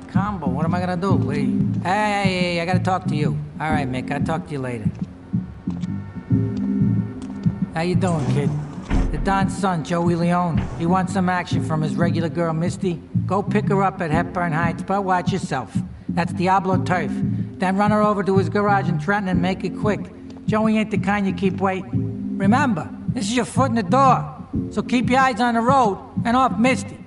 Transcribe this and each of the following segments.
combo. What am I gonna do? Hey, hey, hey, I gotta talk to you. All right, Mick, I'll talk to you later. How you doing, kid? The Don's son, Joey Leone. He wants some action from his regular girl, Misty. Go pick her up at Hepburn Heights, but watch yourself. That's Diablo Turf. Then run her over to his garage in Trenton and make it quick. Joey ain't the kind you keep waiting. Remember, this is your foot in the door. So keep your eyes on the road and off Misty.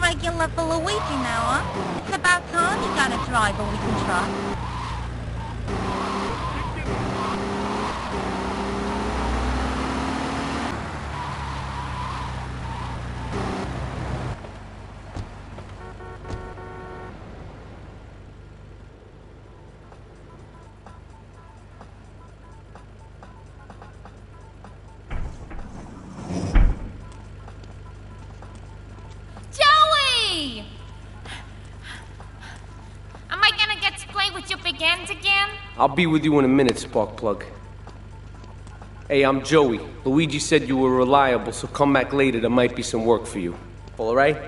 Regular for Luigi now, huh? It's about time you got a driver we can trust. Again? I'll be with you in a minute, Sparkplug. Hey, I'm Joey. Luigi said you were reliable, so come back later. There might be some work for you. All right?